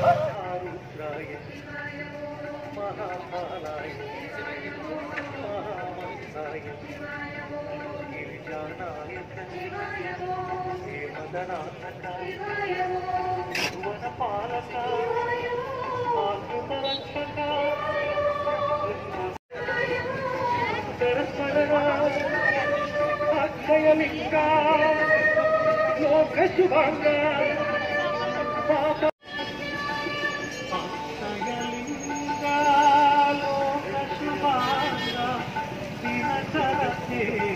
చారుద్రాయ మహామాలాయ మహామంతాయ గిరిజానాయకాయ మదనాథకాయ భువనపాలకాయ ఆత్మరక్షకాయ అక్షయలింగా లోక శుభంగా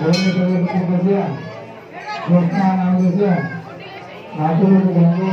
Kalau kita berkerja, kita analisnya, untuk mengganggu